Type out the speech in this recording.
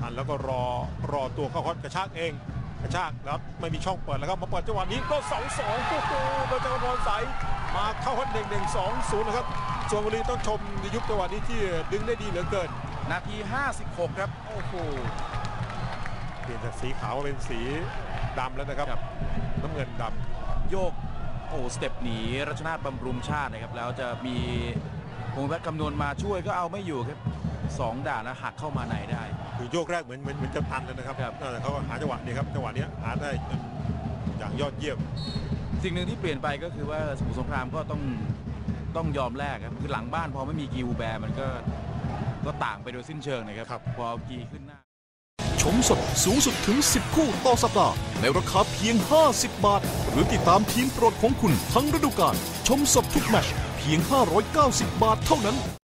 ทันแล้วก็รอรอตัวเข้าฮอตกระชากเอง กระชากแล้วไม่มีช่องเปิดแล้วครับมาเปิดจังหวะนี้ก็เสาสองโอ้โหโดนจังหวะบอลใสมาเข้าฮอตหนึ่งหนึ่งสองศูนย์นะครับชลบุรีต้องชมในยุคจังหวะนี้ที่ดึงได้ดีเหลือเกิน นาที 56 ครับ โอ้โหเปลี่ยนจากสีขาวมาเป็นสีดำแล้วนะครับครับน้ำเงินดโยกโอ้สเต็ปหนีรัชนาทบำรุงชาตินะครับ แล้วจะมีพงษ์แพทย์คำนวณมาช่วยก็เอาไม่อยู่ครับสองด่านแล้วหักเข้ามาในได้ำ คือโยกแรกเหมือนเหมือนเหมือนจะทันเลยนะครับครับเออแต่เขาก็หาจังหวะนี้ครับจังหวะเนี้ยหาได้จนอย่างยอดเยี่ยม สิ่งหนึ่งที่เปลี่ยนไปก็คือว่าสมุทรสงครามก็ต้องต้องยอมแลกครับคือหลังบ้านพอไม่มีกิวแบร์มันก็ก็ต่างไปโดยสิ้นเชิงนะครับ ครับ พอกีขึ้นหน้า ชมสดสูงสุดถึง 10 คู่ต่อสัปดาห์ ในราคาเพียง 50 บาท หรือติดตามทีมโปรดของคุณทั้งฤดูกาลชมสดทุกแมตชเพียง 590 บาทเท่านั้น